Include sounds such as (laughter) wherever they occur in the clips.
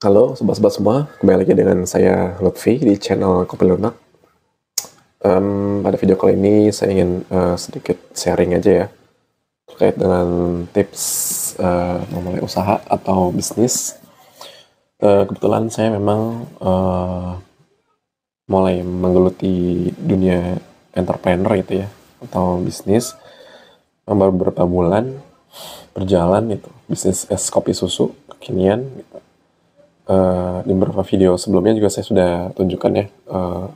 Halo sobat-sobat semua, kembali lagi dengan saya Lutfi di channel Kopi Lunak. Um, pada video kali ini saya ingin uh, sedikit sharing aja ya terkait dengan tips uh, memulai usaha atau bisnis. Uh, kebetulan saya memang uh, mulai menggeluti dunia entrepreneur gitu ya atau bisnis baru beberapa bulan berjalan itu bisnis es kopi susu kekinian uh, di beberapa video sebelumnya juga saya sudah tunjukkan ya uh,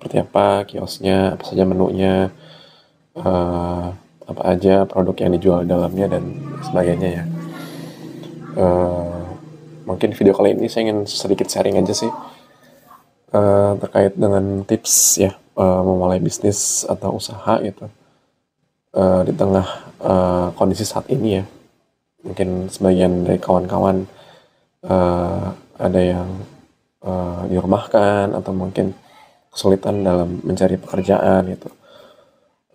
seperti apa kiosnya, apa saja menunya, uh, apa aja produk yang dijual di dalamnya dan sebagainya ya. Uh, mungkin video kali ini saya ingin sedikit sharing aja sih uh, terkait dengan tips ya uh, memulai bisnis atau usaha gitu uh, di tengah uh, kondisi saat ini ya. Mungkin sebagian dari kawan-kawan uh, ada yang uh, dirumahkan atau mungkin kesulitan dalam mencari pekerjaan gitu.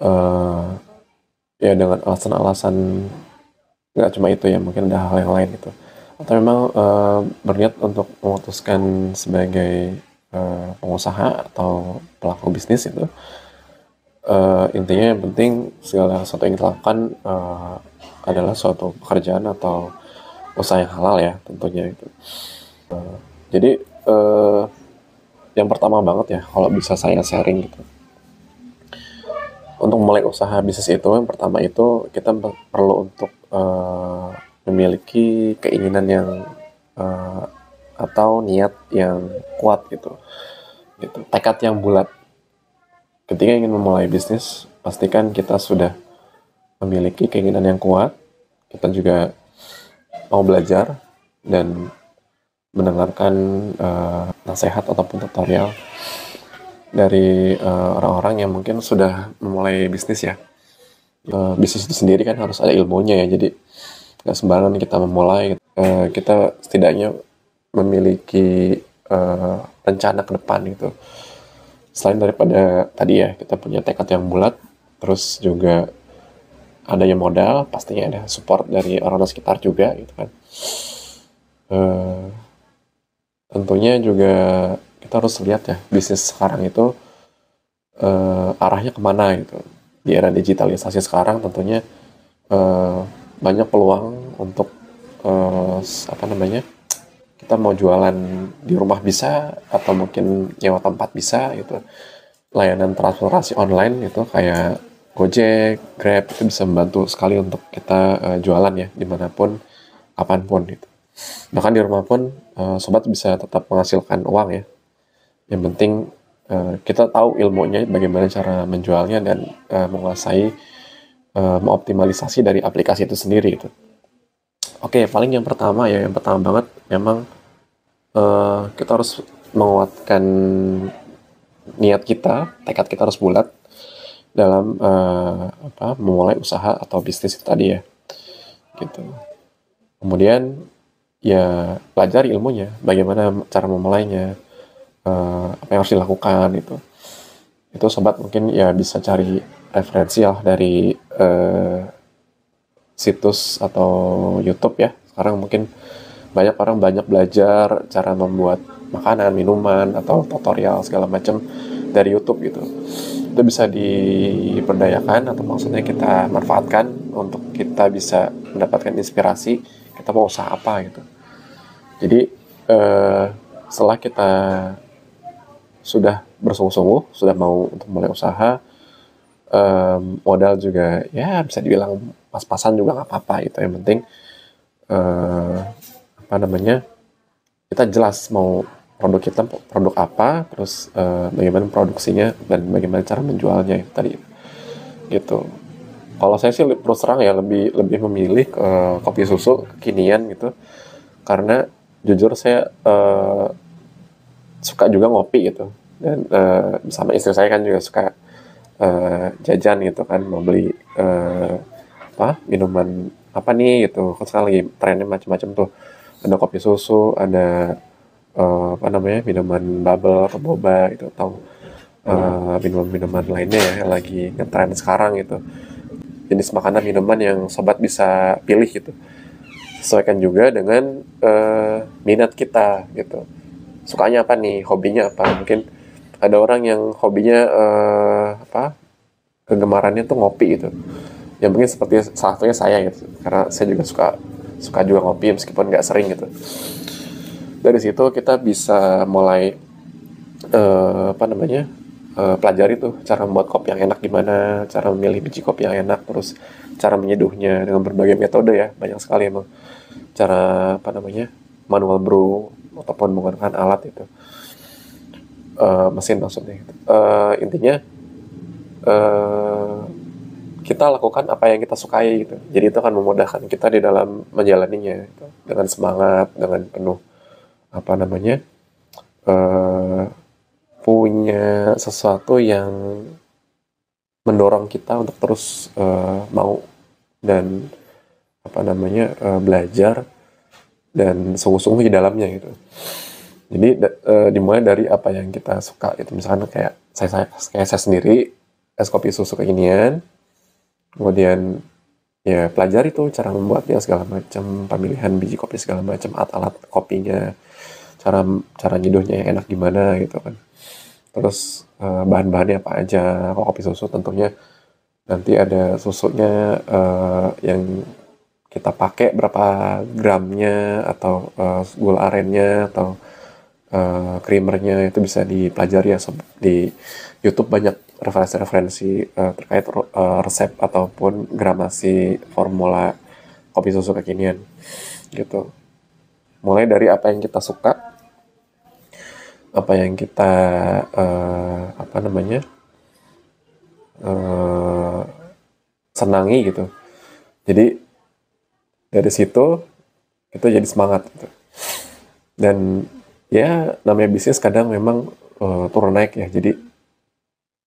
Uh, ya dengan alasan-alasan nggak cuma itu ya mungkin ada hal yang lain gitu. Atau memang uh, berniat untuk memutuskan sebagai uh, pengusaha atau pelaku bisnis itu uh, intinya yang penting segala sesuatu yang kita lakukan uh, adalah suatu pekerjaan atau usaha yang halal ya tentunya itu jadi uh, yang pertama banget ya kalau bisa saya sharing gitu. Untuk mulai usaha bisnis itu yang pertama itu kita perlu untuk uh, memiliki keinginan yang uh, atau niat yang kuat gitu. Gitu tekad yang bulat. Ketika ingin memulai bisnis pastikan kita sudah memiliki keinginan yang kuat. Kita juga mau belajar dan mendengarkan uh, nasihat ataupun tutorial dari eh, orang-orang uh, yang mungkin sudah memulai bisnis ya. Uh, bisnis itu sendiri kan harus ada ilmunya ya, jadi nggak sembarangan kita memulai. Uh, kita setidaknya memiliki uh, rencana ke depan gitu. Selain daripada tadi ya kita punya tekad yang bulat, terus juga adanya modal, pastinya ada support dari orang-orang sekitar juga gitu kan. Uh, tentunya juga kita harus lihat ya bisnis sekarang itu uh, arahnya ke mana gitu. Di era digitalisasi sekarang tentunya uh, banyak peluang untuk uh, apa namanya kita mau jualan di rumah bisa atau mungkin nyewa tempat bisa gitu. Layanan transportasi online itu kayak Gojek, Grab itu bisa membantu sekali untuk kita uh, jualan ya di mana pun, kapan pun gitu bahkan di rumah pun uh, sobat bisa tetap menghasilkan uang ya. Yang penting uh, kita tahu ilmunya bagaimana cara menjualnya dan uh, menguasai uh, mengoptimalisasi dari aplikasi itu sendiri itu oke paling yang pertama ya yang pertama banget memang uh, kita harus menguatkan niat kita tekad kita harus bulat dalam uh, apa memulai usaha atau bisnis itu tadi ya. Gitu. Kemudian ya belajar ilmunya, bagaimana cara memulainya, uh, apa yang harus dilakukan itu. Itu sobat mungkin ya bisa cari referensi lah dari uh, situs atau YouTube ya. Sekarang mungkin banyak orang banyak belajar cara membuat makanan, minuman atau tutorial segala macam dari YouTube gitu. Itu bisa diperdayakan atau maksudnya kita manfaatkan untuk kita bisa mendapatkan inspirasi kita mau usaha apa gitu jadi uh, setelah kita sudah bersungguh-sungguh, sudah mau untuk mulai usaha, um, modal juga ya bisa dibilang pas-pasan juga nggak apa-apa itu yang penting uh, apa namanya kita jelas mau produk kita produk apa terus uh, bagaimana produksinya dan bagaimana cara menjualnya itu tadi. Gitu. Kalau saya sih terus terang ya lebih lebih memilih uh, kopi susu kekinian gitu. Karena jujur saya uh, suka juga ngopi gitu. Dan uh, sama istri saya kan juga suka uh, jajan gitu kan mau beli uh, apa minuman apa nih gitu. Kan sekarang lagi trennya macam-macam tuh. Ada kopi susu ada uh, apa namanya minuman bubble atau boba gitu atau uh, minuman-minuman lainnya ya yang lagi ngetren sekarang gitu. Jenis makanan minuman yang sobat bisa pilih gitu sesuaikan juga dengan uh, minat kita gitu. Sukanya apa nih? Hobinya apa? Mungkin ada orang yang hobinya uh, apa? Kegemarannya tuh ngopi gitu. Yang mungkin seperti salah satunya saya gitu. Karena saya juga suka suka juga ngopi meskipun nggak sering gitu. Dari situ kita bisa mulai uh, apa namanya uh, pelajari tuh cara membuat kopi yang enak gimana cara memilih biji kopi yang enak terus cara menyeduhnya dengan berbagai metode ya banyak sekali emang cara apa namanya manual brew ataupun menggunakan alat itu. Uh, mesin maksudnya uh, intinya uh, kita lakukan apa yang kita sukai gitu. Jadi itu akan memudahkan kita di dalam menjalaninya gitu. dengan semangat dengan penuh apa namanya uh, punya sesuatu yang mendorong kita untuk terus uh, mau dan apa namanya uh, belajar dan sungguh-sungguh di dalamnya gitu. Jadi uh, dimulai dari apa yang kita suka gitu. Misalkan kayak saya, saya kayak saya sendiri es kopi susu kekinian, kemudian ya pelajari tuh cara membuatnya segala macam, pemilihan biji kopi segala macam, alat-alat kopinya, cara cara nyeduhnya yang enak gimana gitu kan. Terus uh, bahan-bahannya apa aja? Kalau kopi susu tentunya nanti ada susunya uh, yang kita pakai berapa gramnya atau uh, gula arennya atau uh, creamernya itu bisa dipelajari ya di YouTube banyak referensi-referensi uh, terkait uh, resep ataupun gramasi formula kopi susu kekinian gitu. Mulai dari apa yang kita suka apa yang kita uh, apa namanya uh, senangi gitu. Jadi dari situ kita jadi semangat gitu. dan ya namanya bisnis kadang memang uh, turun naik ya. Jadi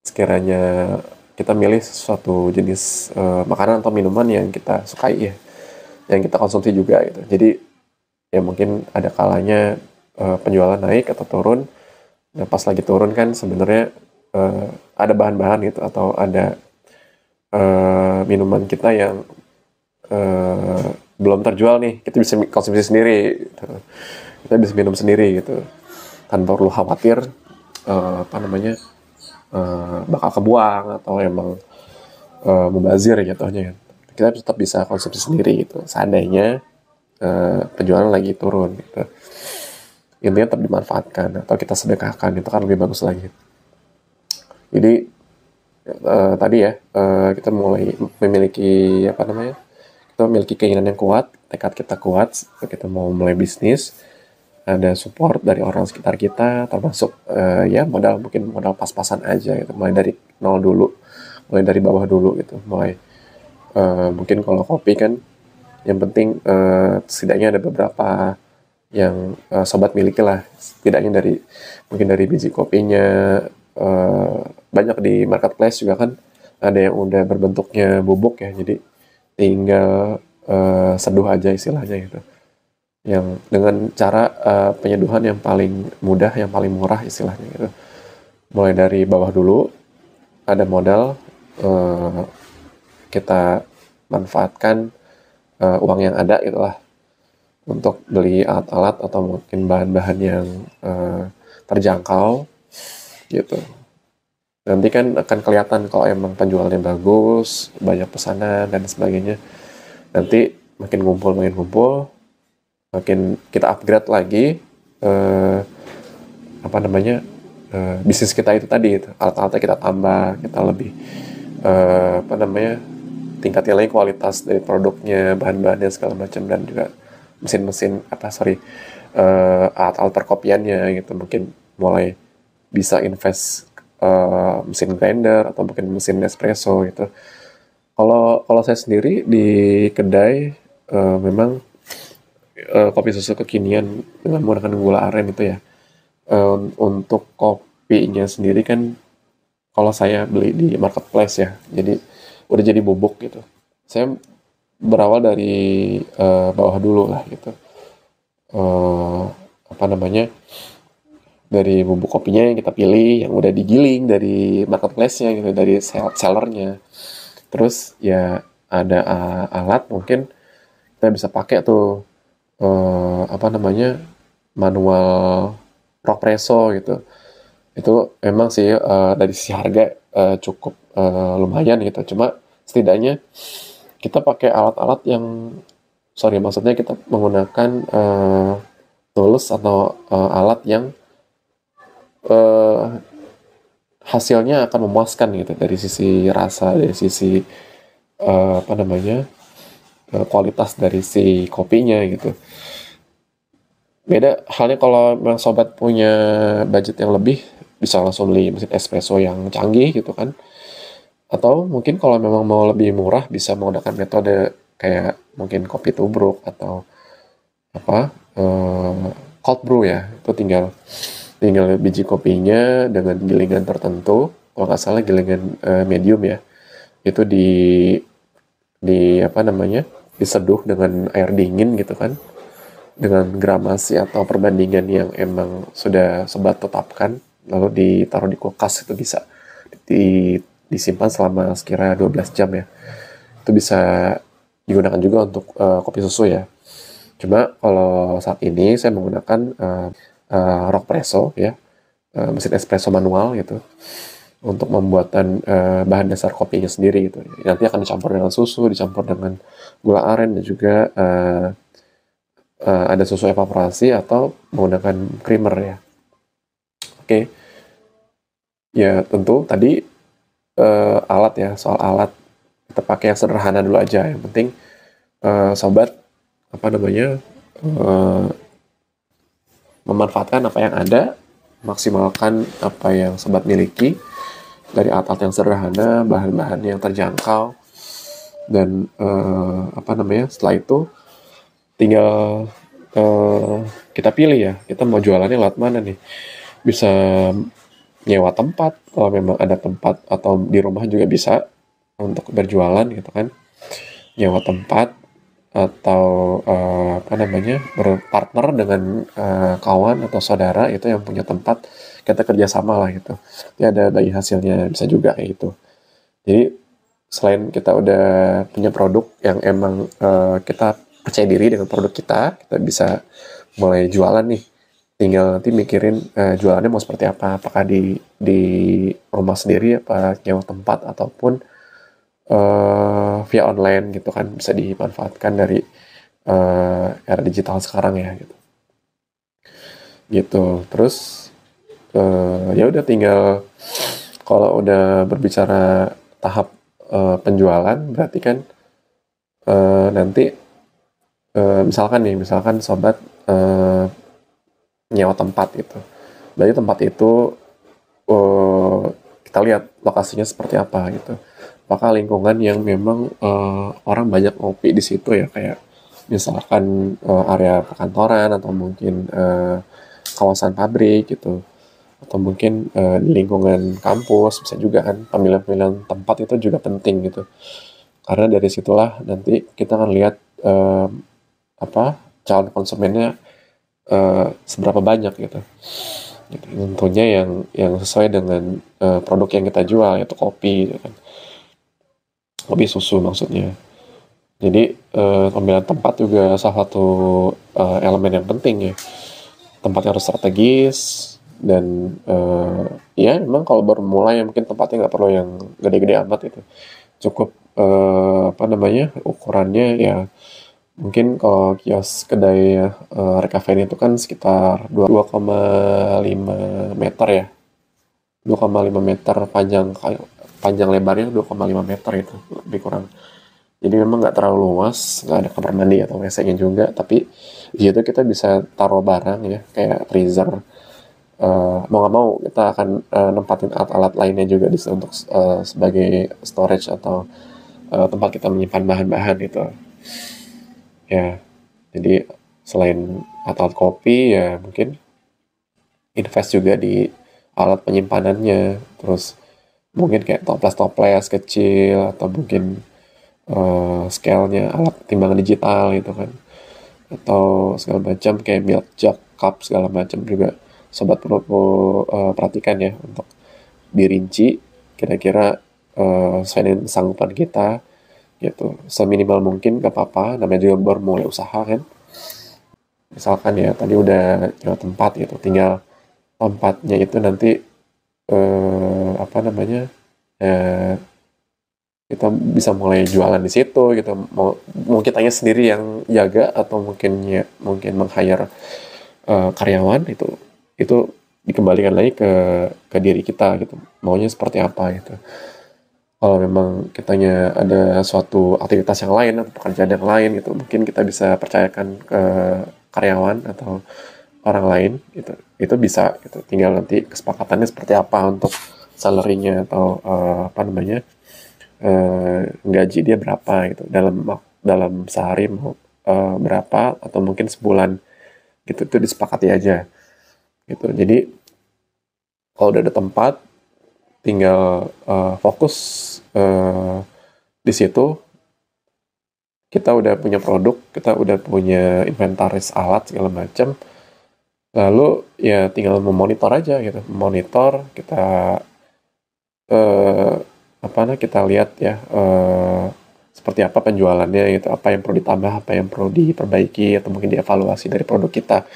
sekiranya kita milih suatu jenis uh, makanan atau minuman yang kita sukai ya. Yang kita konsumsi juga gitu. Jadi ya mungkin ada kalanya uh, penjualan naik atau turun. Dan pas lagi turun kan sebenarnya uh, ada bahan-bahan gitu atau ada uh, minuman kita yang uh, belum terjual nih kita bisa konsumsi sendiri gitu. kita bisa minum sendiri gitu. Tanpa perlu khawatir uh, apa namanya uh, bakal kebuang atau emang uh, mubazir jatuhnya. Kita tetap bisa konsumsi sendiri gitu. Seandainya uh, penjualan lagi turun gitu. Intinya tetap dimanfaatkan atau kita sedekahkan itu kan lebih bagus lagi. Jadi uh, tadi ya uh, kita mulai memiliki apa namanya kita memiliki keinginan yang kuat tekad kita kuat kita mau mulai bisnis ada support dari orang sekitar kita termasuk uh, ya modal mungkin modal pas-pasan aja gitu. Mulai dari nol dulu mulai dari bawah dulu gitu. Mulai uh, mungkin kalau kopi kan yang penting uh, setidaknya ada beberapa yang uh, sobat miliki lah. Setidaknya dari mungkin dari biji kopinya uh, banyak di marketplace juga kan ada yang udah berbentuknya bubuk ya. Jadi tinggal uh, seduh aja istilahnya gitu. Yang dengan cara uh, penyeduhan yang paling mudah yang paling murah istilahnya gitu. Mulai dari bawah dulu ada modal uh, kita manfaatkan uh, uang yang ada itulah untuk beli alat-alat atau mungkin bahan-bahan yang uh, terjangkau gitu nanti kan akan kelihatan kalau emang penjualnya bagus banyak pesanan dan sebagainya. Nanti makin ngumpul makin ngumpul makin kita upgrade lagi eh, apa namanya eh, bisnis kita itu tadi itu alat-alatnya kita tambah kita lebih eh, apa namanya tingkatnya lagi kualitas dari produknya bahan-bahannya segala macam dan juga mesin-mesin apa sorry eh, alat-alat perkopiannya gitu. Mungkin mulai bisa invest uh, mesin grinder atau mungkin mesin espresso gitu. Kalau kalau saya sendiri di kedai uh, memang uh, kopi susu kekinian dengan menggunakan gula aren itu ya. Uh, untuk kopinya sendiri kan kalau saya beli di marketplace ya, jadi udah jadi bubuk gitu. Saya berawal dari uh, bawah dulu lah gitu. Uh, apa namanya? Dari bubuk kopinya yang kita pilih yang udah digiling dari marketplace-nya gitu dari sellernya. Terus ya ada uh, alat mungkin kita bisa pakai tuh uh, apa namanya manual rock presso gitu. Itu memang sih uh, dari sisi harga uh, cukup uh, lumayan gitu. Cuma setidaknya kita pakai alat-alat yang sorry maksudnya kita menggunakan uh, tools atau uh, alat yang uh, hasilnya akan memuaskan gitu dari sisi rasa dari sisi uh, apa namanya uh, kualitas dari si kopinya gitu. Beda halnya kalau memang sobat punya budget yang lebih bisa langsung beli mesin espresso yang canggih gitu kan. Atau mungkin kalau memang mau lebih murah bisa menggunakan metode kayak mungkin kopi tubruk atau apa uh, cold brew ya itu tinggal tinggal biji kopinya dengan gilingan tertentu. Kalau nggak salah gilingan uh, medium ya. Itu di di apa namanya? Diseduh dengan air dingin gitu kan. Dengan gramasi atau perbandingan yang emang sudah sobat tetapkan lalu ditaruh di kulkas itu bisa di, disimpan selama sekira 12 jam ya. Itu bisa digunakan juga untuk uh, kopi susu ya. Cuma kalau saat ini saya menggunakan uh, uh, rock presso ya, uh, mesin espresso manual gitu untuk membuatan uh, bahan dasar kopinya sendiri gitu. Nanti akan dicampur dengan susu, dicampur dengan gula aren dan juga uh, uh, ada susu evaporasi atau menggunakan creamer ya. Oke. Okay. Ya tentu tadi uh, alat ya soal alat kita pakai yang sederhana dulu aja yang penting uh, sobat apa namanya memanfaatkan apa yang ada maksimalkan apa yang sobat miliki dari alat-alat yang sederhana bahan-bahan yang terjangkau dan uh, apa namanya setelah itu tinggal uh, kita pilih ya kita mau jualannya lewat mana nih. Bisa nyewa tempat kalau memang ada tempat atau di rumah juga bisa untuk berjualan gitu kan. Nyewa tempat atau uh, apa namanya berpartner dengan uh, kawan atau saudara itu yang punya tempat kita kerjasama lah gitu. Ya ada bagi hasilnya bisa juga kayak gitu. Jadi selain kita udah punya produk yang emang uh, kita percaya diri dengan produk kita kita bisa mulai jualan nih. Tinggal nanti mikirin uh, jualannya mau seperti apa. Apakah di di rumah sendiri apa nyewa tempat ataupun uh, via online gitu kan bisa dimanfaatkan dari uh, era digital sekarang ya gitu. Gitu. Terus uh, ya udah tinggal kalau udah berbicara tahap uh, penjualan berarti kan uh, nanti uh, misalkan nih misalkan sobat uh, nyewa tempat gitu. Berarti tempat itu uh, kita lihat lokasinya seperti apa gitu apakah lingkungan yang memang uh, orang banyak ngopi di situ ya? Kayak misalkan uh, area perkantoran atau mungkin uh, kawasan pabrik gitu. Atau mungkin uh, di lingkungan kampus bisa juga kan pemilihan-pemilihan tempat itu juga penting gitu. Karena dari situlah nanti kita akan lihat uh, apa calon konsumennya uh, seberapa banyak gitu. Tentunya yang yang sesuai dengan uh, produk yang kita jual yaitu kopi, gitu kan lebih susu maksudnya. Jadi uh, pemilihan tempat juga salah satu uh, elemen yang penting ya. Tempatnya harus strategis dan uh, ya memang kalau baru mulai ya mungkin tempatnya nggak perlu yang gede-gede amat itu. Cukup uh, apa namanya ukurannya ya mungkin kalau kios kedai uh, Rekafen itu kan sekitar 2,5 meter ya 2,5 meter panjang panjang lebarnya 2,5 meter itu lebih kurang. Jadi memang nggak terlalu luas nggak ada kamar mandi atau WC nya juga tapi di situ kita bisa taruh barang ya kayak freezer. Uh, mau nggak mau kita akan uh, nempatin alat-alat lainnya juga di untuk uh, sebagai storage atau uh, tempat kita menyimpan bahan-bahan gitu. Ya jadi selain alat kopi ya mungkin invest juga di alat penyimpanannya. Terus mungkin kayak toples-toples kecil atau mungkin uh, scale-nya alat timbangan digital gitu kan. Atau segala macam kayak milk jug cup segala macam juga sobat perlu uh, perhatikan ya untuk dirinci. Kira-kira uh, sesuai dengan sanggupan kita gitu. Seminimal mungkin gak apa-apa. Namanya juga baru mulai usaha kan. Misalkan ya tadi udah nyewa tempat gitu. Tinggal tempatnya itu nanti eh, apa namanya eh, kita bisa mulai jualan di situ gitu. Mau mungkin tanya sendiri yang jaga atau mungkin ya mungkin meng hire uh, karyawan itu itu dikembalikan lagi ke ke diri kita gitu. Maunya seperti apa gitu. Kalau memang kitanya ada suatu aktivitas yang lain atau pekerjaan yang lain gitu mungkin kita bisa percayakan ke karyawan atau orang lain gitu itu bisa gitu. Tinggal nanti kesepakatannya seperti apa untuk salarynya atau uh, apa namanya uh, gaji dia berapa gitu. Dalam dalam sehari mau uh, berapa atau mungkin sebulan gitu. Itu disepakati aja gitu. Jadi kalau udah ada tempat tinggal uh, fokus uh, di situ. Kita udah punya produk kita udah punya inventaris alat segala macam lalu ya tinggal memonitor aja gitu memonitor kita uh, apa nah kita lihat ya uh, seperti apa penjualannya gitu apa yang perlu ditambah apa yang perlu diperbaiki atau mungkin dievaluasi dari produk kita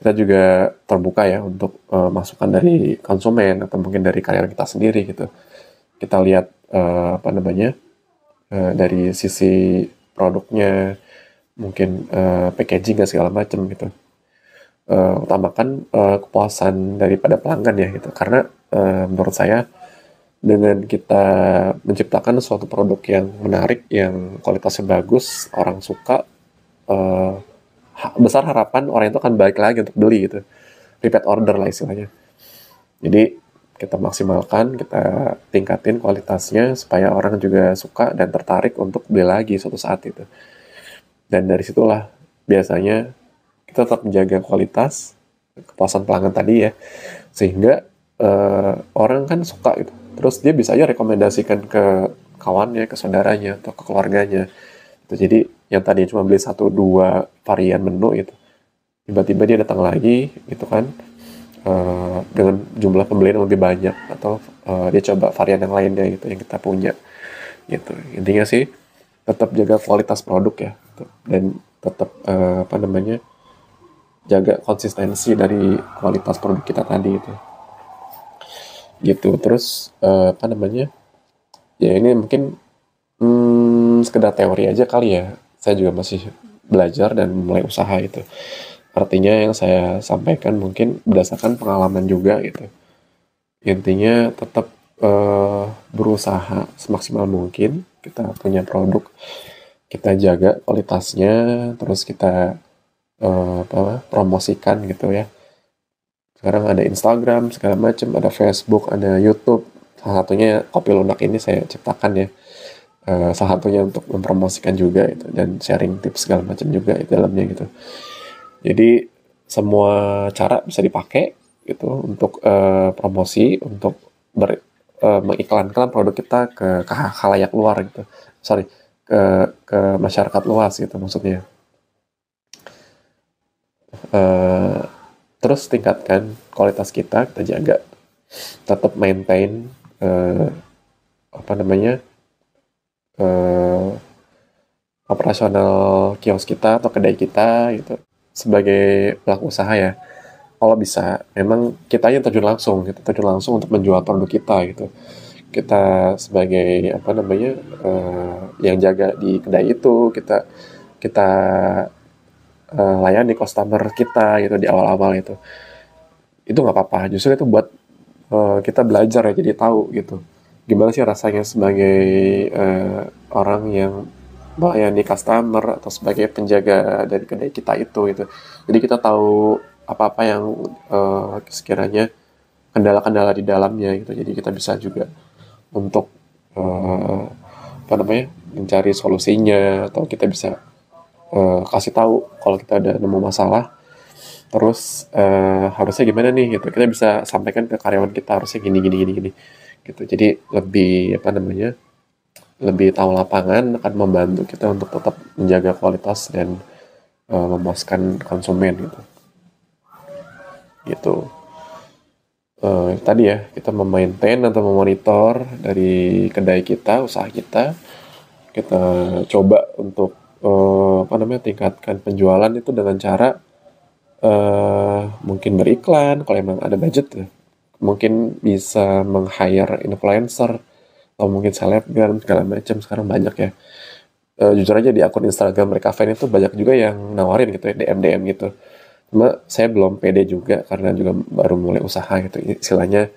kita juga terbuka ya untuk uh, masukan dari konsumen atau mungkin dari karyawan kita sendiri gitu. Kita lihat uh, apa namanya uh, dari sisi produknya, mungkin uh, packaging dan segala macam gitu. Uh, utamakan uh, kepuasan daripada pelanggan ya gitu. Karena uh, menurut saya dengan kita menciptakan suatu produk yang menarik, yang kualitasnya bagus, orang suka. Uh, besar harapan orang itu akan balik lagi untuk beli gitu repeat order lah istilahnya jadi kita maksimalkan kita tingkatin kualitasnya supaya orang juga suka dan tertarik untuk beli lagi suatu saat itu dan dari situlah biasanya kita tetap menjaga kualitas kepuasan pelanggan tadi ya. Sehingga uh, orang kan suka gitu. Terus dia bisa aja rekomendasikan ke kawannya ke saudaranya atau ke keluarganya. Gitu. jadi yang tadi cuma beli satu dua varian menu itu tiba-tiba dia datang lagi gitu kan uh, dengan jumlah pembelian yang lebih banyak atau uh, dia coba varian yang lainnya gitu yang kita punya gitu. Intinya sih tetap jaga kualitas produk ya. Gitu. dan tetap uh, apa namanya jaga konsistensi dari kualitas produk kita tadi itu gitu terus uh, apa namanya ya ini mungkin hmm, sekedar teori aja kali ya saya juga masih belajar dan mulai usaha itu. Artinya yang saya sampaikan mungkin berdasarkan pengalaman juga gitu. Intinya tetap uh, berusaha semaksimal mungkin kita punya produk kita jaga kualitasnya terus kita uh, apa promosikan gitu ya sekarang ada Instagram segala macam ada Facebook ada YouTube salah satunya kopi lunak ini saya ciptakan ya uh, salah satunya untuk mempromosikan juga itu dan sharing tips segala macam juga di dalamnya gitu. Jadi semua cara bisa dipakai gitu untuk uh, promosi untuk ber, uh, mengiklankan produk kita ke, ke halayak luar gitu. Sorry ke ke masyarakat luas gitu maksudnya. Uh, terus tingkatkan kualitas kita kita jaga tetap maintain uh, apa namanya uh, operasional kios kita atau kedai kita gitu sebagai pelaku usaha ya. Kalau bisa memang kita yang terjun langsung kita terjun langsung untuk menjual produk kita gitu. Kita sebagai apa namanya uh, yang jaga di kedai itu kita kita uh, layani customer kita gitu di awal-awal itu. Itu nggak apa-apa justru itu buat uh, kita belajar ya jadi tahu gitu. Gimana sih rasanya sebagai uh, orang yang melayani customer atau sebagai penjaga dari kedai kita itu itu jadi kita tahu apa-apa yang uh, sekiranya kendala-kendala di dalamnya gitu. Jadi kita bisa juga untuk uh, apa namanya mencari solusinya atau kita bisa uh, kasih tahu kalau kita ada nemu masalah terus uh, harusnya gimana nih gitu. Kita bisa sampaikan ke karyawan kita harusnya gini gini gini gini gitu. Jadi lebih apa namanya lebih tahu lapangan akan membantu kita untuk tetap menjaga kualitas dan uh, memuaskan konsumen gitu. Gitu. Uh, tadi ya kita memaintain atau memonitor dari kedai kita usaha kita. Kita coba untuk uh, apa namanya tingkatkan penjualan itu dengan cara uh, mungkin beriklan kalau emang ada budget ya. mungkin bisa meng-hire influencer atau mungkin selebgram segala macam. Sekarang banyak ya. Uh, jujur aja di akun Instagram mereka fan itu banyak juga yang nawarin gitu ya DM DM gitu. Cuma saya belum pede juga karena juga baru mulai usaha gitu. Istilahnya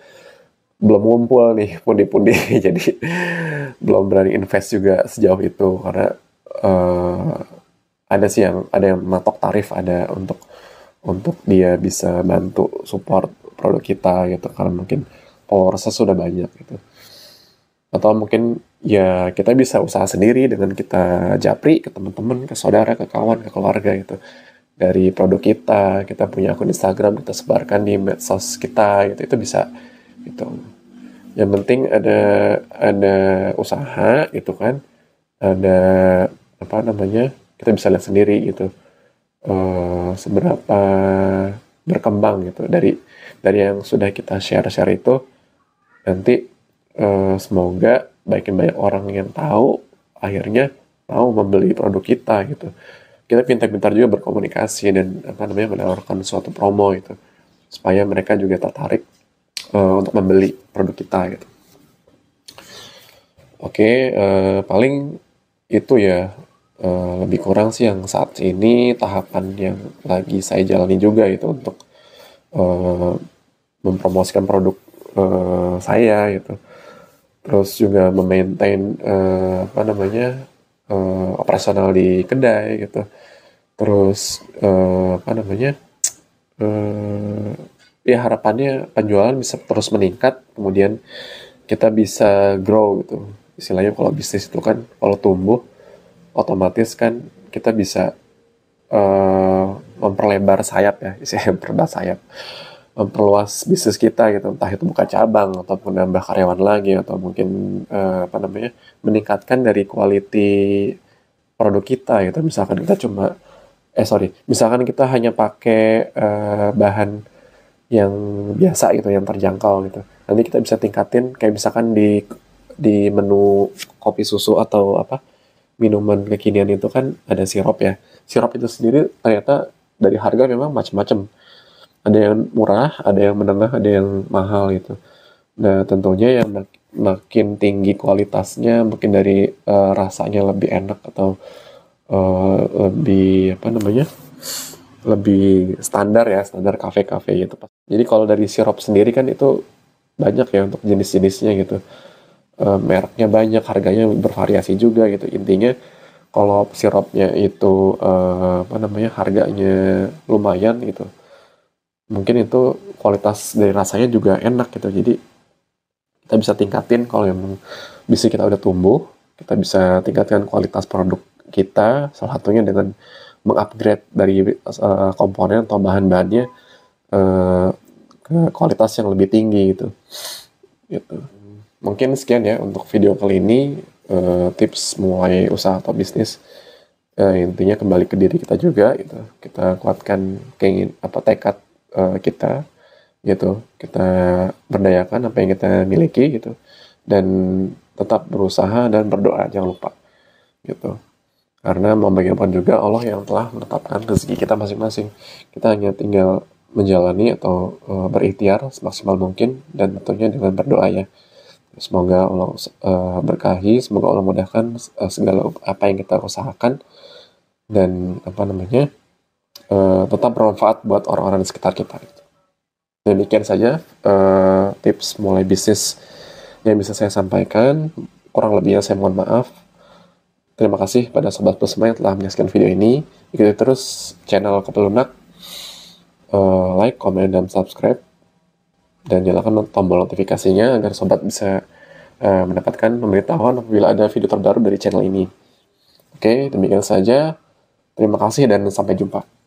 belum ngumpul nih pundi-pundi. (laughs) Jadi belum berani invest juga sejauh itu karena uh, ada sih yang ada yang matok tarif ada untuk untuk dia bisa bantu support produk kita gitu karena mungkin followersnya sudah banyak gitu. Atau mungkin ya kita bisa usaha sendiri dengan kita japri ke teman-teman ke saudara ke kawan ke keluarga gitu. Dari produk kita kita punya akun Instagram kita sebarkan di medsos kita gitu itu bisa gitu. Yang penting ada ada usaha gitu kan ada apa namanya kita bisa lihat sendiri gitu uh, seberapa berkembang gitu dari dari yang sudah kita share share itu nanti uh, semoga baikin banyak orang yang tahu akhirnya mau membeli produk kita gitu kita pintar-pintar juga berkomunikasi dan apa namanya menawarkan suatu promo itu supaya mereka juga tertarik uh, untuk membeli produk kita gitu. Oke, okay, uh, paling itu ya uh, lebih kurang sih yang saat ini tahapan yang lagi saya jalani juga itu untuk uh, mempromosikan produk uh, saya gitu. Terus juga memaintain uh, apa namanya uh, operasional di kedai gitu terus uh, apa namanya uh, ya harapannya penjualan bisa terus meningkat kemudian kita bisa grow gitu istilahnya kalau bisnis itu kan kalau tumbuh otomatis kan kita bisa uh, memperlebar sayap ya istilahnya (laughs) memperlebar sayap. Memperluas bisnis kita gitu entah itu buka cabang ataupun nambah karyawan lagi atau mungkin uh, apa namanya meningkatkan dari quality produk kita gitu. Misalkan kita cuma eh sorry misalkan kita hanya pakai uh, bahan yang biasa gitu yang terjangkau gitu. Nanti kita bisa tingkatin kayak misalkan di di menu kopi susu atau apa minuman kekinian itu kan ada sirup ya sirup itu sendiri ternyata dari harga memang macam-macam ada yang murah, ada yang menengah, ada yang mahal gitu. Nah tentunya yang mak makin tinggi kualitasnya, mungkin dari uh, rasanya lebih enak atau uh, lebih apa namanya, lebih standar ya, standar kafe-kafe gitu. Jadi kalau dari sirup sendiri kan itu banyak ya untuk jenis-jenisnya gitu. Uh, mereknya banyak, harganya bervariasi juga gitu. Intinya kalau sirupnya itu uh, apa namanya harganya lumayan gitu mungkin itu kualitas dari rasanya juga enak gitu. Jadi kita bisa tingkatin kalau yang bisa kita udah tumbuh kita bisa tingkatkan kualitas produk kita salah satunya dengan mengupgrade dari uh, komponen atau bahan-bahannya uh, ke kualitas yang lebih tinggi gitu. Gitu mungkin sekian ya untuk video kali ini. Uh, tips mulai usaha atau bisnis. Uh, intinya kembali ke diri kita juga gitu. Kita kuatkan keingin apa tekad uh, kita gitu. Kita berdayakan apa yang kita miliki gitu. Dan tetap berusaha dan berdoa jangan lupa gitu. Karena mau bagaimanapun juga Allah yang telah menetapkan rezeki kita masing-masing. Kita hanya tinggal menjalani atau uh, berikhtiar semaksimal mungkin dan tentunya dengan berdoa ya semoga Allah uh, berkahi semoga Allah mudahkan uh, segala apa yang kita usahakan dan apa namanya uh, tetap bermanfaat buat orang-orang di sekitar kita. Gitu. Demikian saja uh, tips mulai bisnis yang bisa saya sampaikan. Kurang lebihnya saya mohon maaf. Terima kasih pada sobat semua yang telah menyaksikan video ini. Ikuti terus channel Kepelunak. Uh, like, komen, dan subscribe. Dan nyalakan tombol notifikasinya agar sobat bisa uh, mendapatkan pemberitahuan apabila ada video terbaru dari channel ini. Oke, demikian saja. Terima kasih dan sampai jumpa.